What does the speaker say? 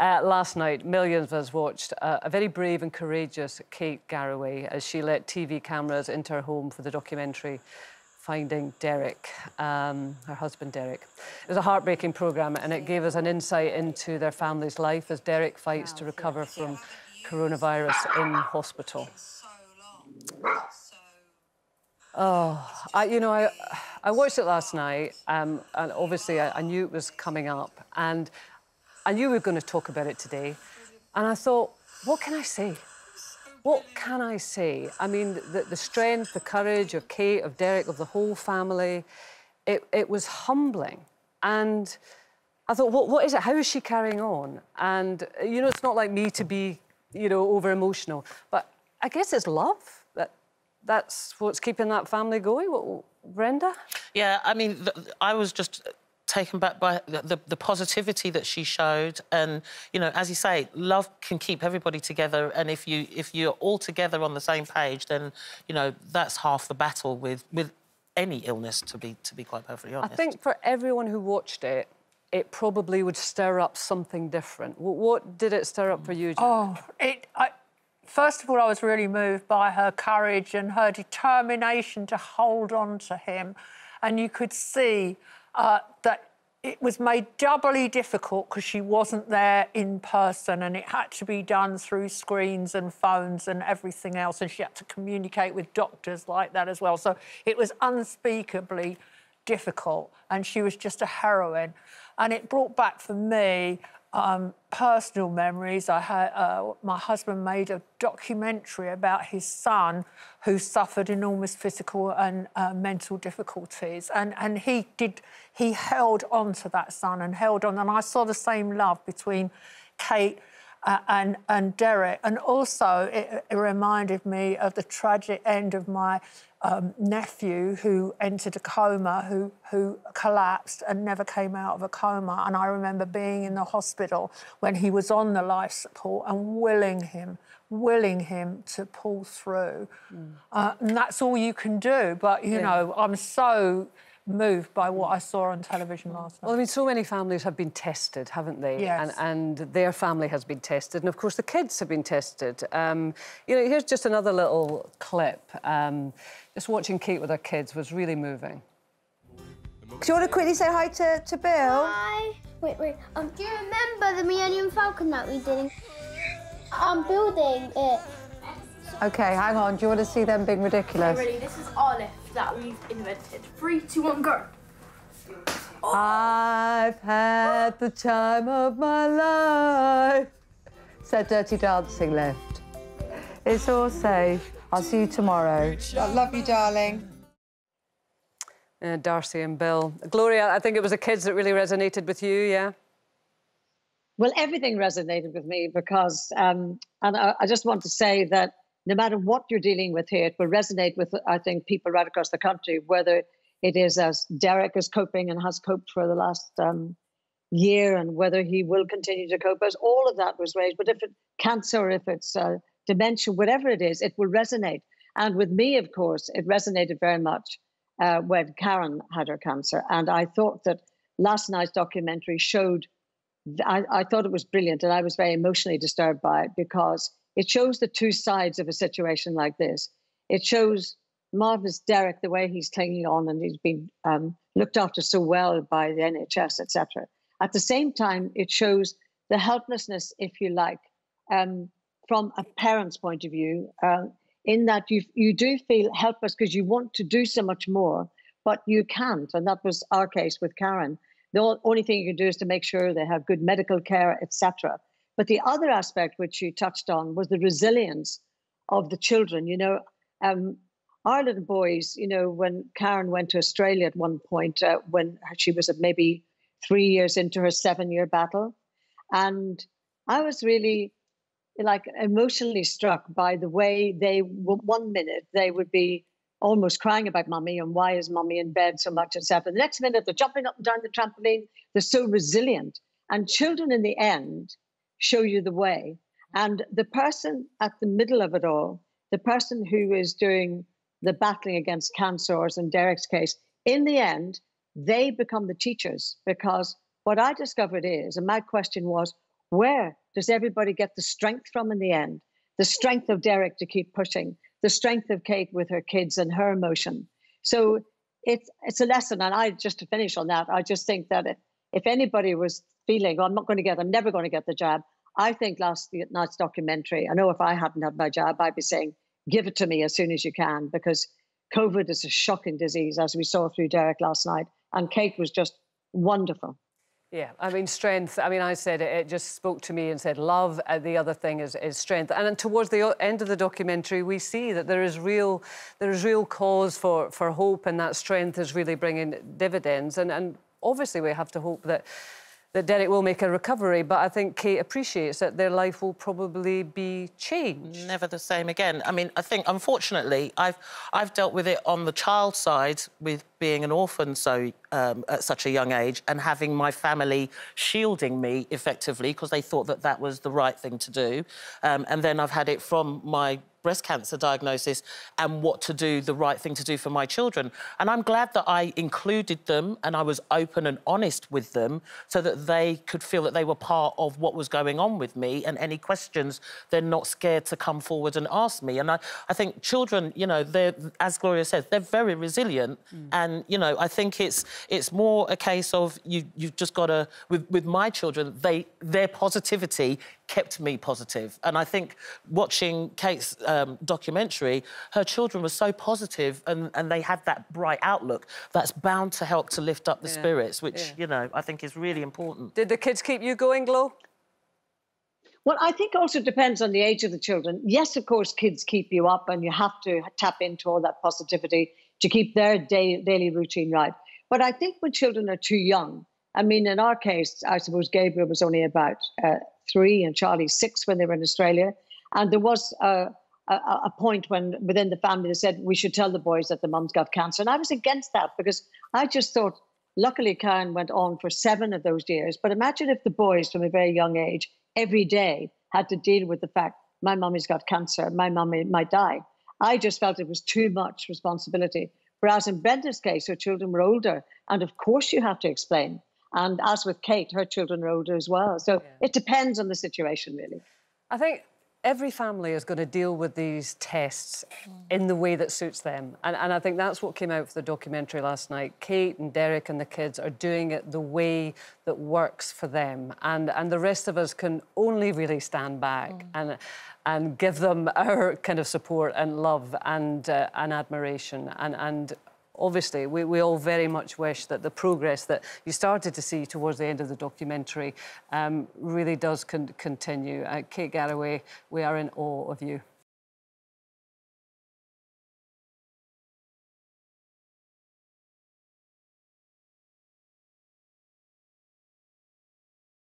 Uh, last night, millions of us watched uh, a very brave and courageous Kate Garraway as she let TV cameras into her home for the documentary Finding Derek, um, her husband Derek. It was a heartbreaking programme and it gave us an insight into their family's life as Derek fights to recover from coronavirus in hospital. Oh, I, you know, I, I watched it last night, um, and obviously I, I, knew it was coming up, and I knew we were going to talk about it today, and I thought, what can I say? What can I say? I mean, the, the strength, the courage of Kate, of Derek, of the whole family, it, it was humbling, and I thought, what, what is it? How is she carrying on? And you know, it's not like me to be, you know, over emotional, but I guess it's love that that's what's keeping that family going. What, Brenda? Yeah, I mean, I was just taken back by the, the, positivity that she showed and you know as you say love can keep everybody together and if you if you're all together on the same page then you know that's half the battle with with any illness to be to be quite perfectly honest i think for everyone who watched it it probably would stir up something different what, what did it stir up for you Jan? oh it I, First of all, I was really moved by her courage and her determination to hold on to him. And you could see uh, that it was made doubly difficult because she wasn't there in person and it had to be done through screens and phones and everything else. And she had to communicate with doctors like that as well. So it was unspeakably difficult. And she was just a heroine. And it brought back for me um, personal memories. I had uh, my husband made a documentary about his son who suffered enormous physical and uh, mental difficulties, and and he did he held on to that son and held on, and I saw the same love between Kate. Uh, and and Derek, and also it, it reminded me of the tragic end of my um, nephew who entered a coma, who, who collapsed and never came out of a coma. And I remember being in the hospital when he was on the life support and willing him, willing him to pull through. Mm. Uh, and that's all you can do. But, you yeah. know, I'm so moved by what I saw on television last night. Well, I mean, so many families have been tested, haven't they? Yes. And, and their family has been tested, and of course the kids have been tested. Um, you know, here's just another little clip. Um, just watching Kate with her kids was really moving. Do you want to quickly say hi to, to Bill? Hi. Wait, wait. Um, do you remember the Millennium Falcon that we did? I'm building it. OK, hang on. Do you want to see them being ridiculous? Okay, ready? This is our lift that we've invented. Three, two, one, go. I've had the time of my life. Said Dirty Dancing left. It's all safe. I'll see you tomorrow. I love you, darling. Uh, Darcy and Bill. Gloria, I think it was the kids that really resonated with you, yeah? Well, everything resonated with me because, um, and I, I, just want to say that no matter what you're dealing with here, it will resonate with, I think, people right across the country, whether it is as Derek is coping and has coped for the last um, year and whether he will continue to cope, as all of that was raised. But if it's cancer, if it's uh, dementia, whatever it is, it will resonate. And with me, of course, it resonated very much uh, when Caron had her cancer. And I thought that last night's documentary showed, I, I thought it was brilliant. And I was very emotionally disturbed by it because it shows the two sides of a situation like this. It shows marvelous Derek, the way he's clinging on and he's been um, looked after so well by the NHS, etc. At the same time, it shows the helplessness, if you like, um, from a parent's point of view, uh, in that you you do feel helpless because you want to do so much more, but you can't, and that was our case with Caron. The only thing you can do is to make sure they have good medical care, etc. But the other aspect which you touched on was the resilience of the children. You know, um, our little boys. You know, when Caron went to Australia at one point, uh, when she was maybe three years into her seven-year battle, and I was really like emotionally struck by the way they one minute they would be almost crying about mummy and why is mummy in bed so much etc the next minute they're jumping up and down the trampoline they're so resilient and children in the end show you the way and the person at the middle of it all the person who is doing the battling against cancers in derek's case in the end they become the teachers because what i discovered is and my question was where does everybody get the strength from in the end? The strength of Derek to keep pushing, the strength of Kate with her kids and her emotion. So it's it's a lesson. And I just to finish on that, I just think that if anybody was feeling, oh, I'm not going to get, I'm never going to get the jab. I think last night's documentary, I know if I hadn't had my jab, I'd be saying, give it to me as soon as you can, because COVID is a shocking disease, as we saw through Derek last night. And Kate was just wonderful. Yeah, I mean, strength. I mean, I said it, it just spoke to me and said love. Uh, the other thing is, is strength. And towards the end of the documentary, we see that there is real, there is real cause for, for hope, and that strength is really bringing dividends. And, and obviously, we have to hope that that Derek will make a recovery, but I think Kate appreciates that their life will probably be changed. Never the same again. I mean, I think, unfortunately, I've, I've dealt with it on the child side with being an orphan so um, at such a young age and having my family shielding me effectively because they thought that that was the right thing to do. Um, and then I've had it from my breast cancer diagnosis and what to do, the right thing to do for my children. And I'm glad that I included them and I was open and honest with them so that they could feel that they were part of what was going on with me and any questions, they're not scared to come forward and ask me. And I, I think children, you know, they're, as Gloria says, they're very resilient. Mm. And, you know, I think it's it's more a case of you, you've just got to, with, with my children, they their positivity kept me positive. And I think watching Kate's um, documentary, her children were so positive and, and they had that bright outlook that's bound to help to lift up the yeah. spirits, which, yeah. you know, I think is really important. Did the kids keep you going, Glo? Well, I think also depends on the age of the children. Yes, of course, kids keep you up and you have to tap into all that positivity to keep their day, daily routine right. But I think when children are too young, I mean, in our case, I suppose Gabriel was only about uh, three and Charlie six when they were in Australia. And there was a, a, a, point when within the family they said we should tell the boys that the mum's got cancer. And I was against that because I just thought, luckily, Caron went on for seven of those years. But imagine if the boys from a very young age every day had to deal with the fact my mummy's got cancer, my mummy might die. I just felt it was too much responsibility. Whereas in Brenda's case, her children were older. And of course, you have to explain. And as with Kate, her children are older as well. So yeah. it depends on the situation, really. I think every family is going to deal with these tests in the way that suits them. And, and I think that's what came out for the documentary last night. Kate and Derek and the kids are doing it the way that works for them. And, and the rest of us can only really stand back mm. and, and give them our kind of support and love and, uh, and admiration. And, and obviously, we, we all very much wish that the progress that you started to see towards the end of the documentary um, really does con continue. Uh, Kate Garraway, we are in awe of you.